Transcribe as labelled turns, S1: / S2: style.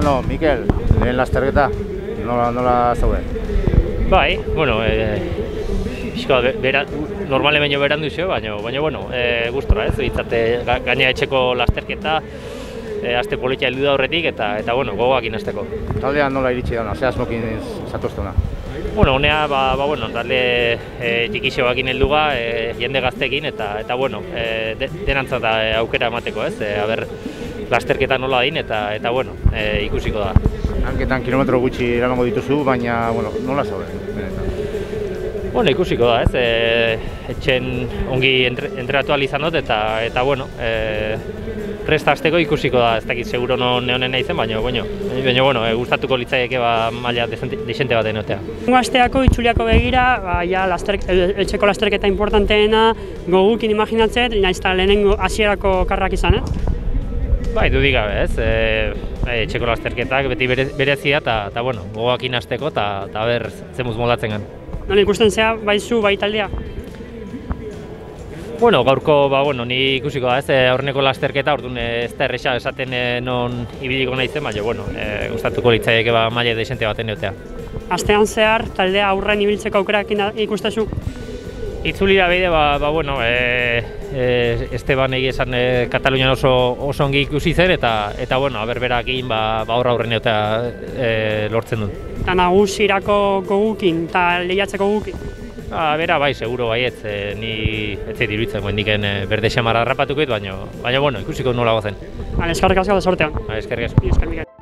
S1: Mikel, lehen lasterketa, nola, nola zaude?
S2: Bai, bueno, e, pixka, be- bera, normale baino berandu zio, baina, baina bueno, e, gustora ez, bitzate gaina etxeko lasterketa, e, aste politia heldu da horretik, eta, eta bueno, gogoak inazteko.
S1: Taldea nola iritsi dana, ze asmokin zatoztuna?
S2: Bueno, honea, ba, ba bueno, talde e, txikixoakin heldu ga, e, jende gaztekin, eta, eta bueno, e, de, denantzat da e, aukera emateko ez, e, aber, lasterketa nola din, eta, eta bueno, e, ikusiko da.
S1: Hanketan kilometro gutxi eramango dituzu, baina, bueno, nola zaude?
S2: Bueno, ikusiko da, ez? E, etxen ongi entre, entrenatu izan dut eta eta bueno, e, presta hasteko ikusiko da, ez dakit seguro non neonen naizen, baina baina, baina bueno, e, gustatuko litzaieke ba maila decente, decente bat enotea.
S3: Lehenengo asteako itzuliako begira, ba, ja, lasterk, el- etxeko lasterketa importanteena gogukin imaginatzen, naiz eta lehenengo hasierako karrak izan, eh?
S2: Bai, dudik gabe, ez? E, e, etxeko lasterketak beti bere, berezia eta eta bueno, gogoakin hasteko eta eta ber zemuz moldatzen gan.
S3: Non ikusten zea, bai zu, bai taldea.
S2: Bueno, gaurko, ba, bueno, ni ikusiko da, ez, e, aurreneko lasterketa, orduan e, ez da erresa esaten e, non ibiliko naizen, baina, bueno, e, gustatuko litzaieke ba maila desente baten egotea.
S3: Astean zehar, taldea aurren ibiltzeko aukerak ikustezu.
S2: Itzulira bide, ba, ba bueno, e, e, Esteban egia esan e, Katalunian oso, oso ongi ikusi zen, eta, eta bueno, aber berakin, ba, ba horra aurren egotea e, lortzen dut.
S3: Eta nagusirako gogukin, eta lehiatzeko gogukin.
S2: Ba, bera bai, seguro baietz, e, ni ez zait iruditzen, goendiken e, berde xamara harrapatuko baina, baina, bueno, ikusiko nola gozen.
S3: Vale, eskarrik asko da sortean.
S2: Eskerrik asko.
S3: Eskerrik asko.